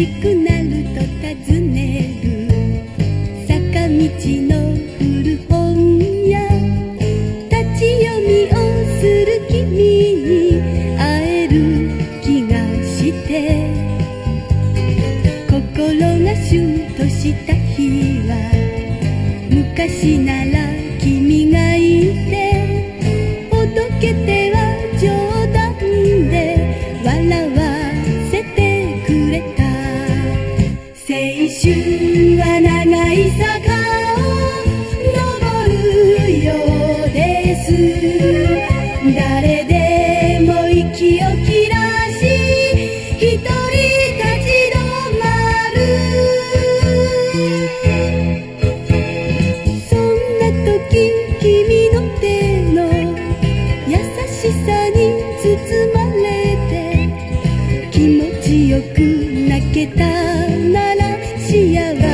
しくなると尋ねる坂道の古本屋立ち読みをする君に会える気がして。心がシュンとした日は昔なら春は長い坂を登るようです。誰でも息を切らし一人立ち止まる。そんな時君の手の優しさに包まれて気持ちよく泣けたな。ら幸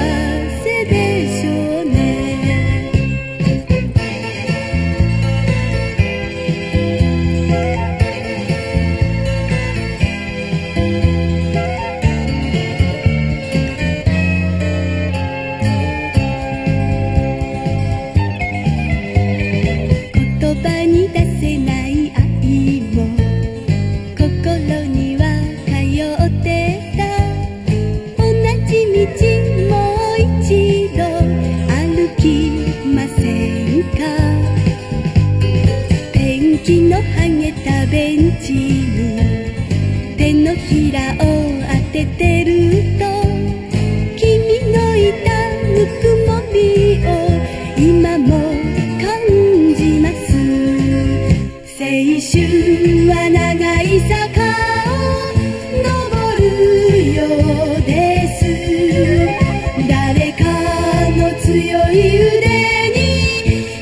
強い腕に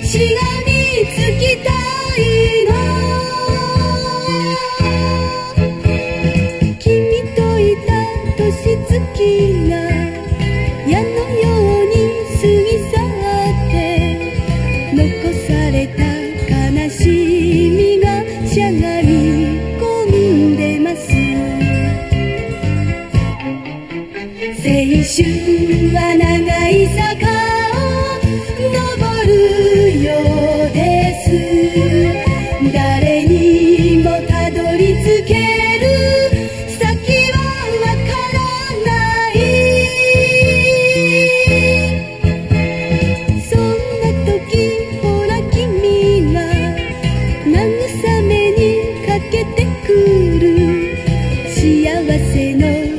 しがみつきたいの君といた年月が矢のように過ぎ去って残させの